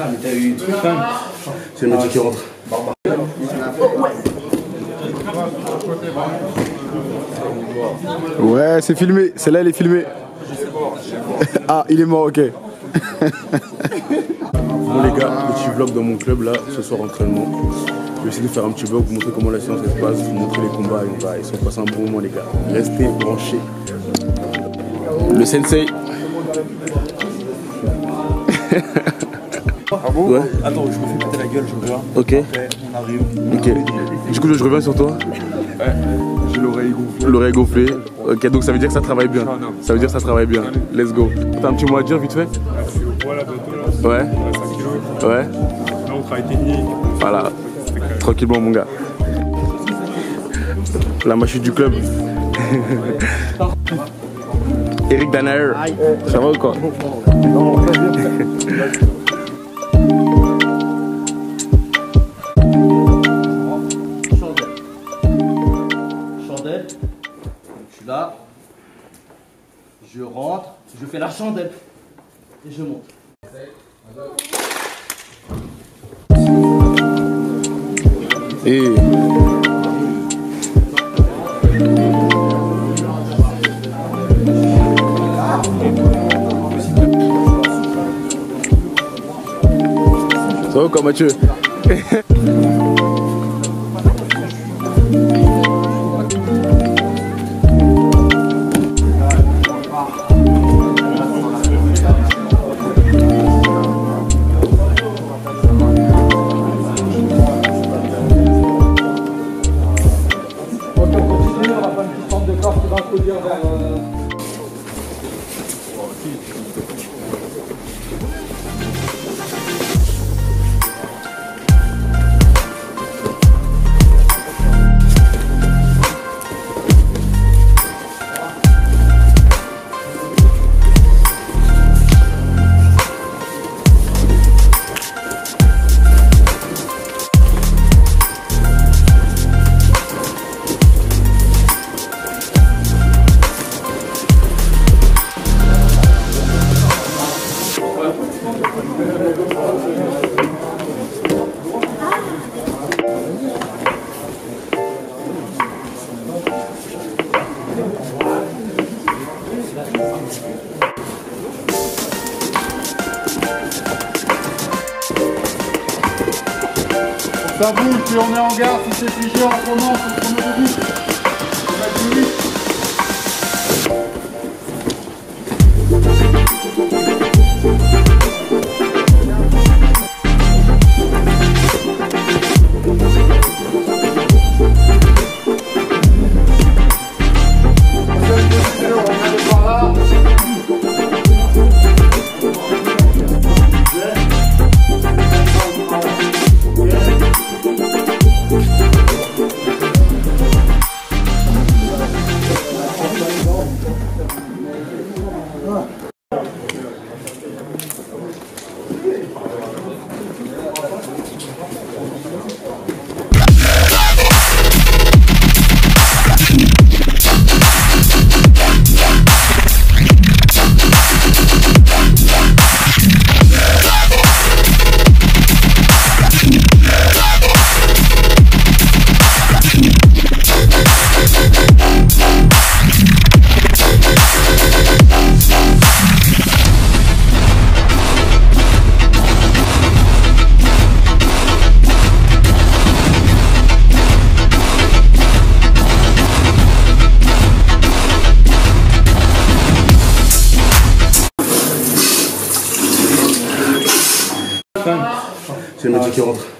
Ah, mais t'as eu hein C'est le métier qui rentre. Ouais, c'est filmé. Celle-là, elle est filmée. ah, il est mort, ok. Bon les gars, petit vlog dans mon club là, ce soir entraînement. Je vais essayer de faire un petit vlog, vous montrer comment la séance se passe, vous montrer les combats, et on va essayer de passer un bon moment les gars. Restez branchés. Le sensei. Ah bon Ouais. Attends, je me fais péter la gueule, je reviens. Ok. Après, on arrive. Ok. Du coup je reviens sur toi. J'ai l'oreille gonflée. L'oreille gonflée. Ok donc ça veut dire que ça travaille bien. Non, non. Ça veut dire que ça travaille bien. Let's go. T'as un petit mot à dire vite fait Je suis au poids là bientôt là. Ouais. À 5 kilos. Ouais. Là, on travaille technique. Voilà. Tranquillement mon gars. La machine du club. Eric Danaer. Ça va ou quoi? Chandelle. Rentre. Je fais la chandelle. Et je monte. Et Ça va ou quoi Mathieu? Ça bouge, puis on est en garde, si c'est figé en moment, faut se C'est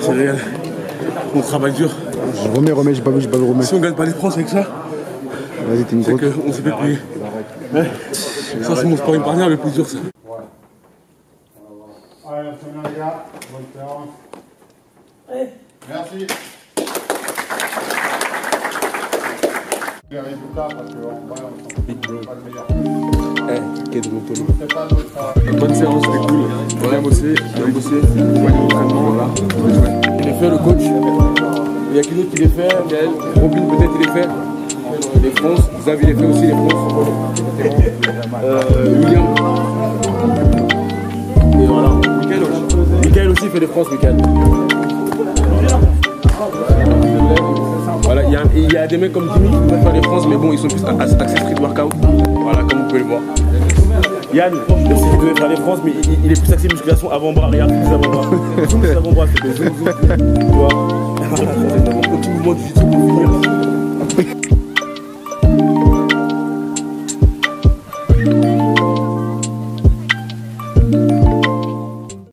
C'est réel. On travaille dur. Je remets, remets, j'ai pas vu, j'ai pas vu, remets. Si on gagne pas les France avec ça, Vas-y, t'es une c'est grosse. qu'on s'est fait payer. Ouais. Ça, c'est mon sport épargnant le plus dur, ça. Allez, on les gars. Bonne séance. Merci. Les résultats, parce qu'en bas, on ne pas le meilleur. Notre. Bonne séance, c'était cool. Bien bossé, bien bossé. Voilà. Il est fait le coach. Il y a qui d'autre qui les fait? Robin peut-être il les fait. Les France, Xavier les fait aussi les France. Euh, William. Et voilà. Michael aussi. Fait les France, Michael. Voilà, il y, a- des mecs comme Jimmy qui peuvent faire les France, mais bon, ils sont plus axés street workout. Voilà, comme vous pouvez le voir. Yann, aussi, il devait faire les France, mais il, est plus axé musculation avant-bras. Regarde, plus avant-bras. Zoom, plus avant-bras, c'est zoom. Tu.